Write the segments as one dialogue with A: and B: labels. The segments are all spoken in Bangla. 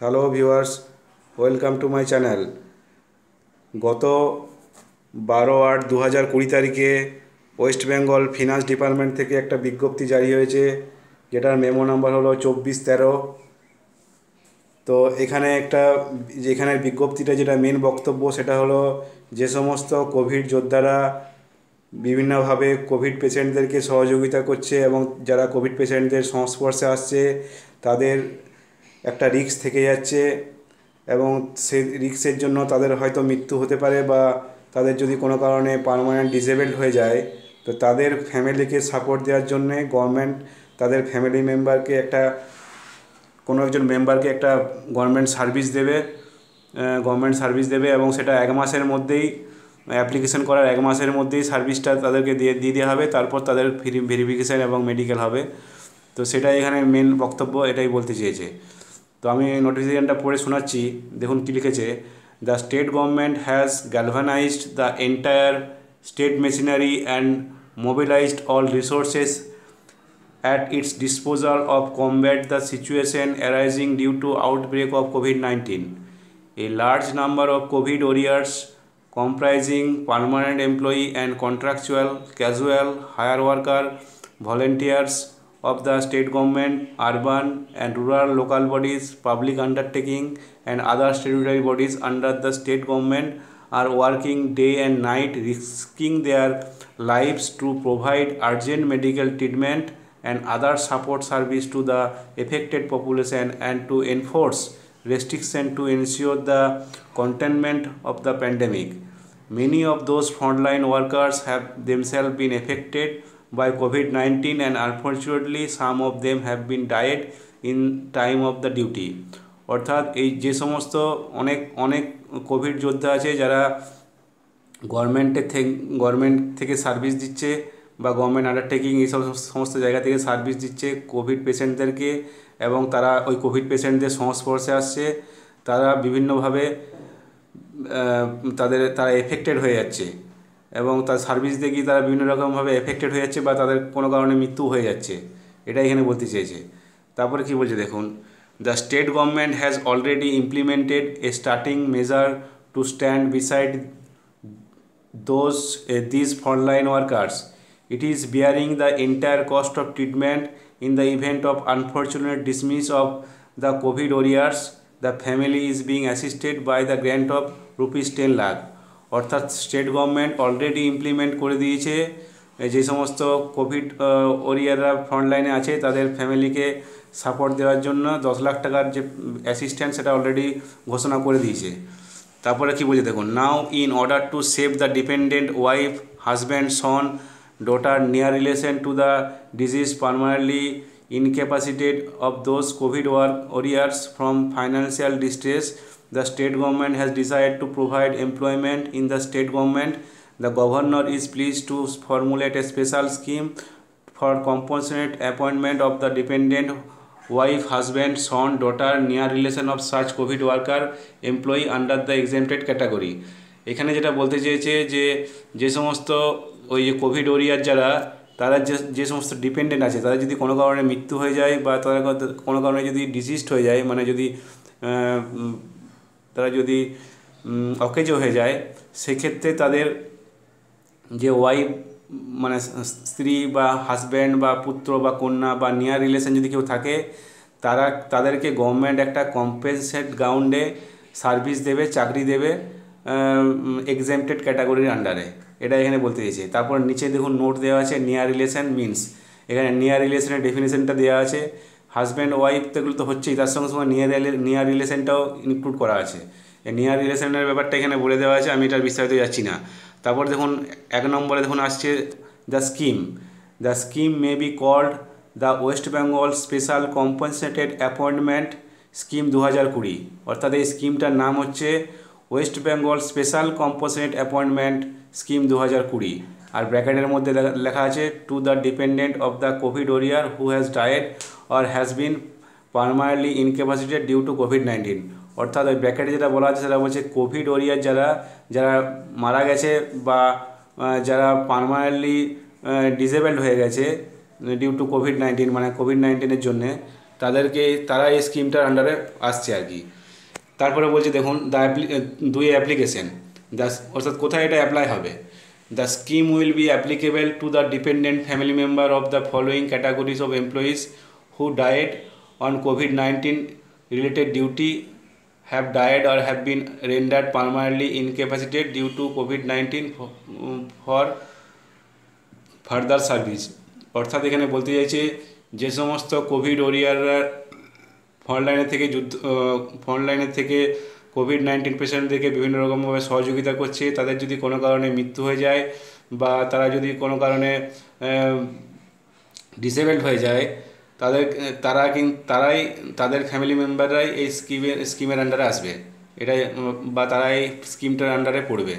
A: Hello viewers, welcome to my channel. গত বারো আট দু হাজার কুড়ি তারিখে ওয়েস্ট বেঙ্গল ফিনান্স ডিপার্টমেন্ট থেকে একটা বিজ্ঞপ্তি জারি হয়েছে, যেটার মেমো নাম্বার হলো চব্বিশ তেরো। তো এখানে একটা যেখানের বিজ্ঞপ্তিটা যেটা মেন বক্তব্য, সেটা হলো যে সমস্ত কোভিড যোদ্ধারা বিভিন্নভাবে কোভিড পেশেন্টদেরকে সহযোগিতা করছে এবং যারা কোভিড পেশেন্টদের সংস্পর্শে আসছে, তাদের একটা রিস্ক থেকে যাচ্ছে এবং সে রিস্কের জন্য তাদের হয়তো মৃত্যু হতে পারে বা তাদের যদি কোনো কারণে পারমানেন্ট ডিসেবলড হয়ে যায়, তো তাদের ফ্যামিলিকে সাপোর্ট দেওয়ার জন্যে গভর্নমেন্ট তাদের ফ্যামিলি মেম্বারকে একটা, কোনো একজন মেম্বারকে একটা গভর্নমেন্ট সার্ভিস দেবে গভর্নমেন্ট সার্ভিস দেবে এবং সেটা এক মাসের মধ্যেই অ্যাপ্লিকেশন করার এক মাসের মধ্যেই সার্ভিসটা তাদেরকে দিয়ে দিয়ে দেওয়া হবে, তারপর তাদের ভেরিফিকেশান এবং মেডিকেল হবে। তো সেটাই এখানে মেন বক্তব্য, এটাই বলতে চেয়েছে। তো আমি এই নোটিফিকেশনটা পড়ে শোনাচ্ছি। দেখুন কী লিখেছে the state government has galvanized the entire state machinery and mobilized all resources at its disposal of combat the situation arising due to outbreak of COVID nineteen a large number of COVID warriors comprising permanent employee and contractual casual hire worker volunteers of the state government, urban and rural local bodies, public undertaking and other statutory bodies under the state government are working day and night risking their lives to provide urgent medical treatment and other support service to the affected population and to enforce restriction to ensure the containment of the pandemic. Many of those frontline workers have themselves been affected by COVID 19, and unfortunately, some of them have been died in time of the duty. অর্থাৎ এই যে সমস্ত অনেক অনেক কোভিড যোদ্ধা আছে যারা গভর্নমেন্টের থেকে গভর্নমেন্ট থেকে সার্ভিস দিচ্ছে বা গভর্নমেন্ট আন্ডারটেকিং এইসব সমস্ত জায়গা থেকে সার্ভিস দিচ্ছে কোভিড পেশেন্টদেরকে এবং তারা ওই কোভিড পেশেন্টদের সংস্পর্শে আসছে তারা বিভিন্নভাবে তাদের তারা এফেক্টেড হয়ে যাচ্ছে এবং তার সার্ভিস দিয়ে তারা বিভিন্ন রকমভাবে এফেক্টেড হয়ে যাচ্ছে বা তাদের কোনো কারণে মৃত্যু হয়ে যাচ্ছে। এটা এখানে বলতে চেয়েছে। তারপরে কি বলছে দেখুন the state government has already implemented a starting measure to stand beside those this frontline workers it is bearing the entire cost of treatment in the event of unfortunate dismiss of the covid warriors. The family is being assisted by the grant of rupees 10 lakh. অর্থাৎ স্টেট গভর্নমেন্ট অলরেডি ইমপ্লিমেন্ট করে দিয়েছে। যে সমস্ত কোভিড ওরিয়াররা ফ্রন্টলাইনে আছে, তাদের ফ্যামিলিকে সাপোর্ট দেওয়ার জন্য দশ লাখ টাকার যে অ্যাসিস্ট্যান্ট সেটা অলরেডি ঘোষণা করে দিয়েছে। তারপরে কি বলছে দেখুন now in order to save the dependent wife husband son daughter, near relation to the disease permanently incapacitated of those covid warriors from financial distress the state government has decided to provide employment in the state government the governor is pleased to formulate a special scheme for compassionate appointment of the dependent wife husband son daughter near relation of such covid worker employee under the exempted category এখানে যেটা বলতে চেয়েছে যে যে সমস্ত ওই যে কোভিড ওরিয়ার যারা তারা যে যে সমস্ত ডিপেন্ডেন্ট আছে তাদের যদি কোনো কারণে মৃত্যু হয়ে যায় বা তারা কোনো কারণে যদি ডিজিজড হয়ে যায় মানে যদি তারা যদি অকেজো হয়ে যায়, সেক্ষেত্রে তাদের যে ওয়াইফ মানে স্ত্রী বা হাজব্যান্ড বা পুত্র বা কন্যা বা নিয়ার রিলেশন যদি কেউ থাকে, তারা, তাদেরকে গভর্নমেন্ট একটা কম্পেনসেট গ্রাউন্ডে সার্ভিস দেবে, চাকরি দেবে এক্সামটেড ক্যাটাগরির আন্ডারে এটা এখানে বলতে দিয়েছে তারপর নিচে দেখুন নোট দেওয়া আছে নিয়ার রিলেশন মিনস এখানে নিয়ার রিলেশনের ডেফিনেশনটা দেওয়া আছে। হাজব্যান্ড ওয়াইফ তো এগুলো তো হচ্ছেই, তার সঙ্গে সঙ্গে নিয়ার নিয়ার রিলেশনটাও ইনক্লুড করা আছে। এই নিয়ার রিলেশনের ব্যাপারটা এখানে বলে দেওয়া আছে, আমি এটার বিস্তারিত যাচ্ছি না। তারপর দেখুন, এক নম্বরে দেখুন আসছে the scheme the scheme may be called the West Bengal special compensated appointment scheme দু হাজার কুড়ি। অর্থাৎ এই স্কিমটার নাম হচ্ছে West Bengal special composite appointment scheme দু হাজার কুড়ি। আর ব্র্যাকেটের মধ্যে লেখা আছে to the dependent of the COVID warrior who has died or has been permanently incapacitated due to COVID nineteen অর্থাৎ ওই ব্র্যাকেটে যেটা বলা আছে, সেটা বলছে কোভিড ওরিয়ার যারা যারা মারা গেছে বা যারা পারমানেন্টলি ডিসেবলড হয়ে গেছে ডিউ টু কোভিড নাইন্টিন মানে কোভিড নাইন্টিনের জন্যে, তাদেরকে, তারা এই স্কিমটার আন্ডারে আসছে আর কি। তারপরে বলছে, দেখুন দ্য দুই অ্যাপ্লিকেশন দ্য অর্থাৎ কোথায় এটা অ্যাপ্লাই হবে? The scheme will be applicable to the dependent family member of the following categories of employees who died on COVID nineteen related duty have died or have been rendered permanently incapacitated due to COVID-19 for further service অর্থাৎ এখানে বলতে চাইছে যে সমস্ত কোভিড ওরিয়াররা ফ্রন্ট লাইনের থেকে যুদ্ধ ফ্রন্ট লাইনের থেকে কোভিড নাইন্টিন পেশেন্টদেরকে বিভিন্ন রকমভাবে সহযোগিতা করছে। তাদের যদি কোনো কারণে মৃত্যু হয়ে যায় বা তারা যদি কোনো কারণে ডিসেবলড হয়ে যায় তাদের, তারা কিন্তু তারাই, তাদের ফ্যামিলি মেম্বাররাই এই স্কিমের স্কিমের আন্ডারে আসবে। এটাই, বা তারা এই স্কিমটার আন্ডারে পড়বে।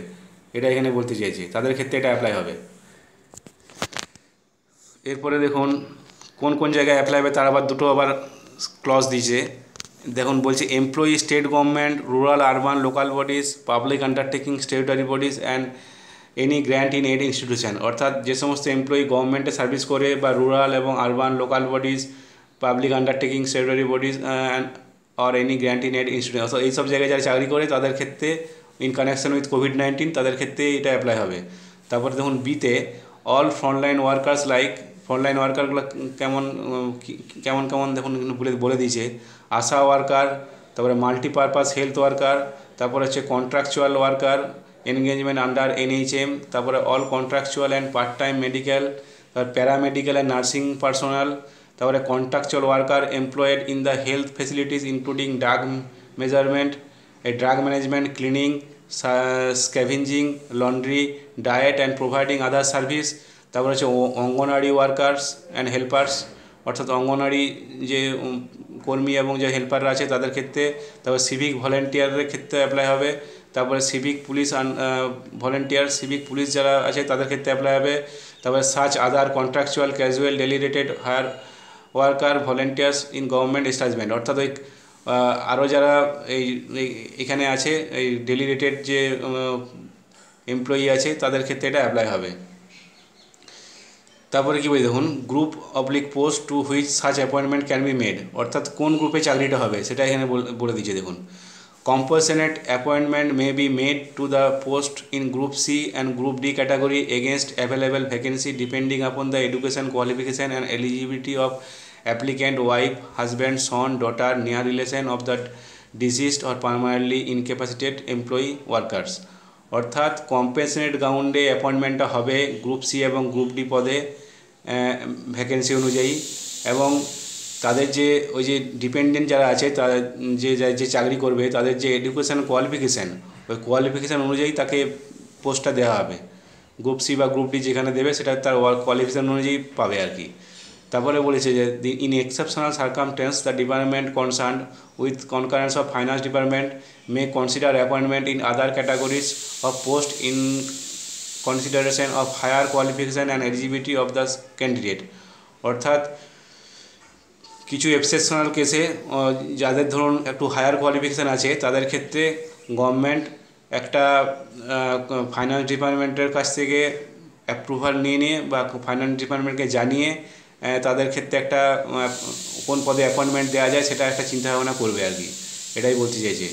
A: এটা এখানে বলতে চাইছি। তাদের ক্ষেত্রে এটা অ্যাপ্লাই হবে। এরপরে দেখুন, কোন কোন জায়গায় অ্যাপ্লাই হবে, তার আবার দুটো আবার ক্লজ দিয়েছে। দেখুন, বলছে employee state government rural urban local bodies public undertaking statutory bodies and any grant in aid institution অর্থাৎ যে সমস্ত এমপ্লয়ি গভর্নমেন্টে সার্ভিস করে বা রুরাল এবং urban local bodies public undertaking statutory bodies and or any grant in aid institution অর্থাৎ এইসব জায়গায় যারা চাকরি করে, তাদের ক্ষেত্রে in connection with COVID nineteen তাদের ক্ষেত্রে এটা অ্যাপ্লাই হবে। তারপরে দেখুন বিতে all frontline workers like frontline ওয়ার্কারগুলো কেমন কেমন কেমন দেখুন, বলে বলে দিয়েছে। আশা ওয়ার্কার তারপরে মাল্টিপারপাস হেলথ ওয়ার্কার তারপর হচ্ছে contractual worker engagement under NHM তারপরে all contractual and part time medical তারপর প্যারামেডিক্যাল অ্যান্ড নার্সিং পার্সোনাল তারপরে contractual worker employed in the health facilities including drug measurement drug management cleaning scavenging laundry diet and providing other service তারপরে হচ্ছে অঙ্গনওয়াড়ি ওয়ার্কার্স অ্যান্ড হেল্পার্স অর্থাৎ অঙ্গনওয়াড়ি যে কর্মী এবং যে হেল্পাররা আছে তাদের ক্ষেত্রে, তারপর সিভিক ভলেন্টিয়ারের ক্ষেত্রে অ্যাপ্লাই হবে। তারপরে civic police volunteer civic police যারা আছে তাদের ক্ষেত্রে অ্যাপ্লাই হবে। তারপরে search other contractual casual daily rated hire worker volunteers in government establishment অর্থাৎ ওই আরও যারা এই এখানে আছে, এই ডেলি রেটেড যে এমপ্লয়ি আছে, তাদের ক্ষেত্রে এটা অ্যাপ্লাই হবে। তারপরে কী বলি, দেখুন group oblique post to which such appointment can be made অর্থাৎ কোন গ্রুপে চাকরিটা হবে, সেটা এখানে বলে দিচ্ছে, দেখুন। Compassionate appointment may be made to the post in group c and group d category against available vacancy depending upon the education qualification and eligibility of applicant wife husband son daughter near relation of the deceased or permanently incapacitated employee workers অর্থাৎ কম্পেনসেট গ্রাউন্ডে অ্যাপয়েন্টমেন্টটা হবে গ্রুপ সি এবং গ্রুপ ডি পদে ভ্যাকেন্সি অনুযায়ী এবং তাদের যে ওই যে ডিপেন্ডেন্ট যারা আছে, তারা যে যে চাকরি করবে, তাদের যে এডুকেশান কোয়ালিফিকেশান ওই কোয়ালিফিকেশান অনুযায়ী তাকে পোস্টটা দেওয়া হবে। গ্রুপ সি বা গ্রুপ ডি যেখানে দেবে, সেটা তার কোয়ালিফিকেশান অনুযায়ী পাবে আর কি। তারপরে বলেছে যে in exceptional circumstance the department concern with concurrence of finance department may consider appointment in other categories of post in consideration of higher qualification and eligibility of the candidate অর্থাৎ কিছু এক্সেপশনাল কেসে যাদের ধরুন একটু হায়ার কোয়ালিফিকেশান আছে, তাদের ক্ষেত্রে গভর্নমেন্ট একটা ফাইন্যান্স ডিপার্টমেন্টের কাছ থেকে অ্যাপ্রুভাল নিয়ে নিয়ে বা ফাইন্যান্স ডিপার্টমেন্টকে জানিয়ে তাদের ক্ষেত্রে একটা কোন পদে অ্যাপয়েন্টমেন্ট দেওয়া যায় সেটা একটা চিন্তাভাবনা করবে আর কি। এটাই বলতে চাইছে।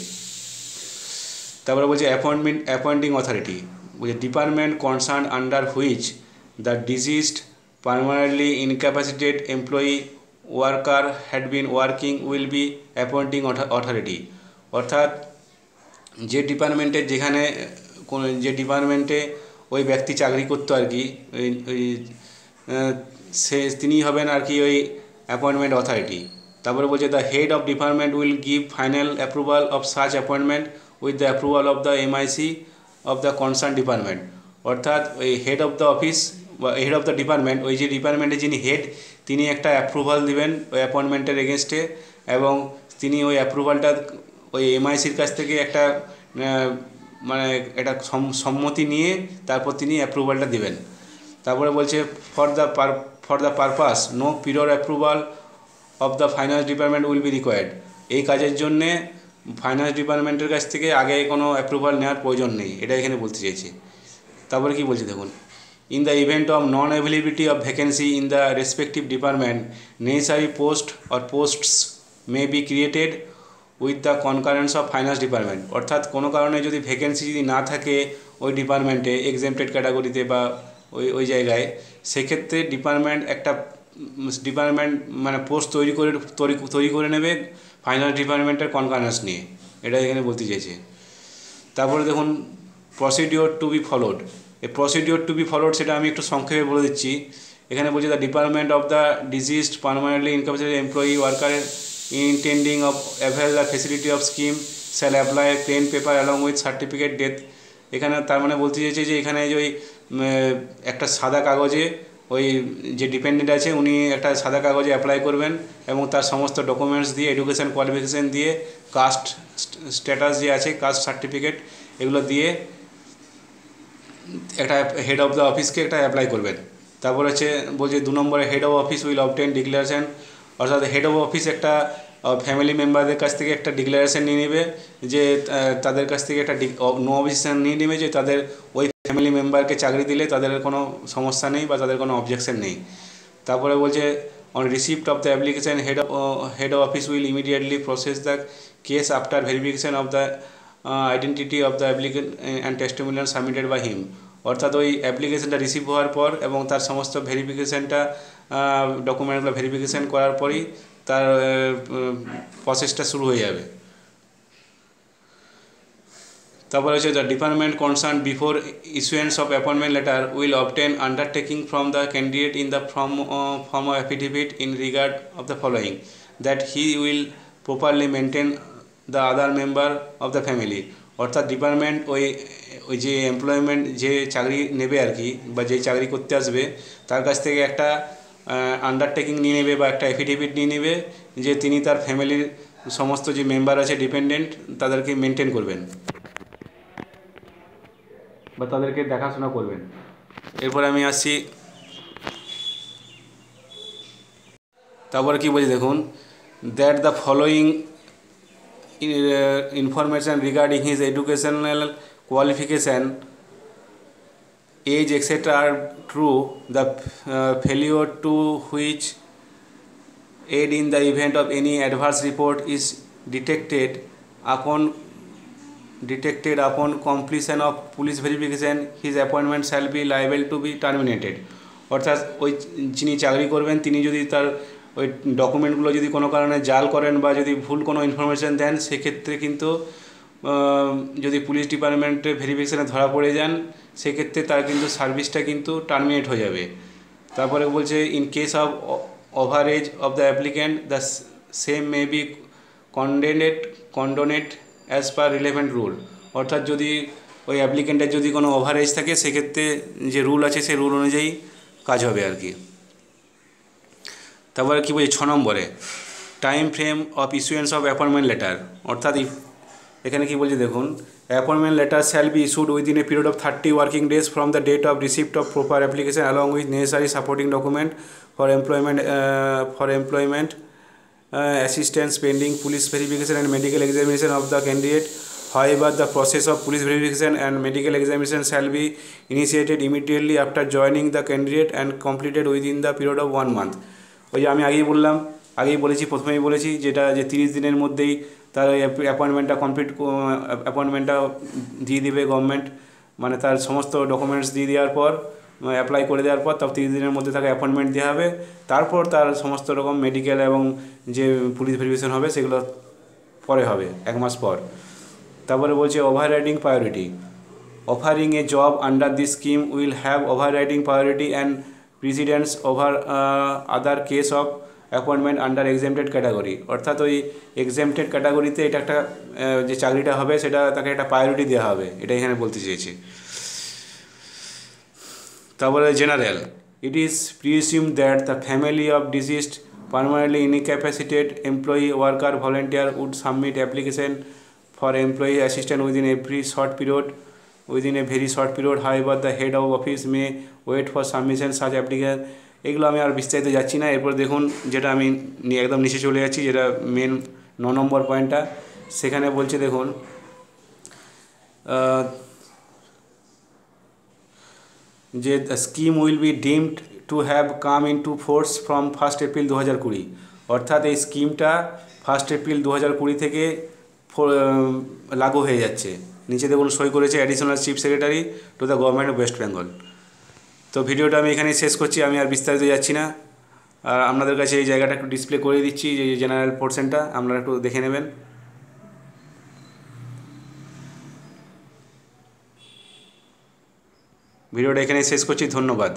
A: তারপরে বলছে অ্যাপয়েন্টমেন্ট অ্যাপয়েন্টিং অথরিটি বলছে department concern under which the deceased permanently incapacitated employee worker had been working will be appointing authority অর্থাৎ যে ডিপার্টমেন্টে যেখানে যে ডিপার্টমেন্টে ওই ব্যক্তি চাকরি করতো আর কি, ওই সে, তিনি হবেন আর কি ওই অ্যাপয়েন্টমেন্ট অথরিটি তারপরে বলছে the head of department will give final approval of such appointment with the approval of the MIC of the concern department অর্থাৎ ওই হেড অফ দ্য অফিস বা হেড অফ দ্য ডিপার্টমেন্ট ওই যে ডিপার্টমেন্টের যিনি হেড তিনি একটা অ্যাপ্রুভাল দিবেন ওই অ্যাপয়েন্টমেন্টের এগেনস্টে এবং তিনি ওই অ্যাপ্রুভালটা ওই এমআইসির কাছ থেকে একটা মানে একটা সম্মতি নিয়ে তারপর তিনি অ্যাপ্রুভালটা দেবেন। তারপরে বলছে for the par for the purpose no period approval of the finance department will be required এই কাজের জন্যে ফাইন্যান্স ডিপার্টমেন্টের কাছ থেকে আগে কোনো অ্যাপ্রুভাল নেওয়ার প্রয়োজন নেই, এটা এখানে বলতে চাইছি। তারপরে কি বলছে দেখুন। In the event of non-availability of vacancy in the respective department, necessary post or posts may be created with the concurrence of finance department অর্থাৎ কোনো কারণে যদি ভ্যাকেন্সি যদি না থাকে ওই ডিপার্টমেন্টে এক্সামটেড ক্যাটাগরিতে বা ওই ওই জায়গায়, সেক্ষেত্রে ডিপার্টমেন্ট একটা ডিপার্টমেন্ট মানে পোস্ট তৈরি করে তৈরি করে নেবে ফাইন্যান্স ডিপার্টমেন্টের কনকারেন্স নিয়ে। এটা এখানে বলতে চাইছে। তারপরে দেখুন প্রসিডিওর টু বি ফলোড এই প্রসিডিওর টু বি ফলোড সেটা আমি একটু সংক্ষেপে বলে দিচ্ছি। এখানে বলছে the department of the deceased permanently incapacitated employee worker intending of avail the facility of scheme shall apply plain paper along with certificate death এখানে তার মানে বলতে চাইছে যে এখানে যে ওই একটা সাদা কাগজে ওই যে ডিপেন্ডেন্ট আছে, উনি একটা সাদা কাগজে অ্যাপ্লাই করবেন এবং তার সমস্ত ডকুমেন্টস দিয়ে এডুকেশান কোয়ালিফিকেশান দিয়ে কাস্ট স্ট্যাটাস যে আছে কাস্ট সার্টিফিকেট এগুলো দিয়ে একটা হেড অফ দ্য অফিসকে একটা অ্যাপ্লাই করবেন। তারপর হচ্ছে বলছে দু নম্বরে head of office will obtain declaration অর্থাৎ হেড অফ অফিস একটা ফ্যামিলি মেম্বারদের কাছ থেকে একটা ডিক্লারেশন নিয়ে নেবে যে তাদের কাছ থেকে একটা নো অবজেকশন নিয়ে নেবে যে তাদের ওই ফ্যামিলি মেম্বারকে চাকরি দিলে তাদের কোনো সমস্যা নেই বা তাদের কোনো অবজেকশন নেই। তারপরে বলছে on receipt of the application head of head of office will immediately process the case after verification of the identity of the applicant and testimonial submitted by him অর্থাৎ ওই অ্যাপ্লিকেশনটা রিসিভ হওয়ার পর এবং তার সমস্ত ভেরিফিকেশানটা ডকুমেন্টগুলো ভেরিফিকেশান করার পরই তার প্রসেসটা শুরু হয়ে যাবে। তারপরে হচ্ছে the department concern before issuance of appointment letter will obtain undertaking from the candidate in the form form of affidavit in regard of the following that he will properly maintain the other member of the family অর্থাৎ ডিপার্টমেন্ট ওই ওই যে এমপ্লয়মেন্ট যে চাকরি নেবে আর কি, বা যে চাকরি করতে আসবে, তার কাছ থেকে একটা আন্ডারটেকিং নিয়ে নেবে বা একটা এফিডেভিট নিয়ে নেবে যে তিনি তার ফ্যামিলির সমস্ত যে মেম্বার আছে ডিপেন্ডেন্ট তাদেরকে মেনটেন করবেন। বা তাদেরকে দেখাশোনা করবেন। এরপর আমি আসছি। তারপরে কি বলছি দেখুন that the following information regarding his educational qualification age etc are true the uh, failure to which aid in the event of any adverse report is detected upon detected upon completion of police verification his appointment shall be liable to be terminated অর্থাৎ ওই যিনি চাকরি করবেন তিনি যদি তার ওই ডকুমেন্টগুলো যদি কোনো কারণে জাল করেন বা যদি ভুল কোনো ইনফরমেশান দেন, সেক্ষেত্রে কিন্তু যদি পুলিশ ডিপার্টমেন্টে ভেরিফিকেশানে ধরা পড়ে যান, সেক্ষেত্রে তার কিন্তু সার্ভিসটা কিন্তু টার্মিনেট হয়ে যাবে। তারপরে বলছে in case of overage of the applicant the same may be condoned condoned as per relevant rule অর্থাৎ যদি ওই অ্যাপ্লিক্যান্টের যদি কোনো ওভারেজ থাকে, সেক্ষেত্রে যে রুল আছে, সেই রুল অনুযায়ী কাজ হবে আর কি। তারপরে কী বলছি? ছ নম্বরে। Time frame of issuance of appointment letter অর্থাৎ এখানে কি বলছে দেখুন? Appointment letter shall be issued within a period of thirty working days from the date of receipt of proper application along with necessary supporting document for employment for employment assistance pending police verification and medical examination of the candidate However, the process of police verification and medical examination shall be initiated immediately after joining the candidate and completed within the period of one month. ওই যে আমি আগেই বললাম, আগেই বলেছি, প্রথমেই বলেছি যেটা যে তিরিশ দিনের মধ্যেই তার অ্যাপয়েন্টমেন্টটা কমপ্লিট অ্যাপয়েন্টমেন্টটা দিয়ে দেবে গভর্নমেন্ট মানে তার সমস্ত ডকুমেন্টস দিয়ে দেওয়ার পর অ্যাপ্লাই করে দেওয়ার পর তার তিরিশ দিনের মধ্যে তাকে অ্যাপয়েন্টমেন্ট দেওয়া হবে। তারপর তার সমস্ত রকম মেডিকেল এবং যে পুলিশ ভেরিফিকেশন হবে সেগুলো পরে হবে, এক মাস পর। তারপরে বলছে overriding priority offering a job under this scheme will have overriding priority and precedence over other case of appointment under exempted category অর্থাৎ ওই এক্সামটেড ক্যাটাগরিতে এটা একটা যে চাকরিটা হবে সেটা তাকে একটা প্রায়োরিটি দেওয়া হবে। এটা এখানে বলতে চেয়েছি। তারপরে general it is presume that the family of deceased permanently incapacitated employee worker volunteer would submit application for employee assistance within every short period within a very short period. However, the head of office may wait for submission such application. এগুলো আমি আর বিস্তারিত যাচ্ছি না। এরপর দেখুন, যেটা আমি একদম নিচে চলে যাচ্ছি, যেটা মেন ন নম্বর পয়েন্টটা সেখানে বলছে, দেখুন যে scheme will be deemed to have come into force from first April দু হাজার কুড়ি। অর্থাৎ এই স্কিমটা ফার্স্ট এপ্রিল দু হাজার কুড়ি থেকে লাগু হয়ে যাচ্ছে। নিচে দেখুন সই করেছে additional chief secretary to the government of West Bengal তো ভিডিওটা আমি এখানেই শেষ করছি, আমি আর বিস্তারিত যাচ্ছি না। আর আপনাদের কাছে এই জায়গাটা একটু ডিসপ্লে করে দিচ্ছি, যে জেনারেল পোর্শনটা আপনারা একটু দেখে নেবেন। ভিডিওটা এখানে শেষ করছি, ধন্যবাদ।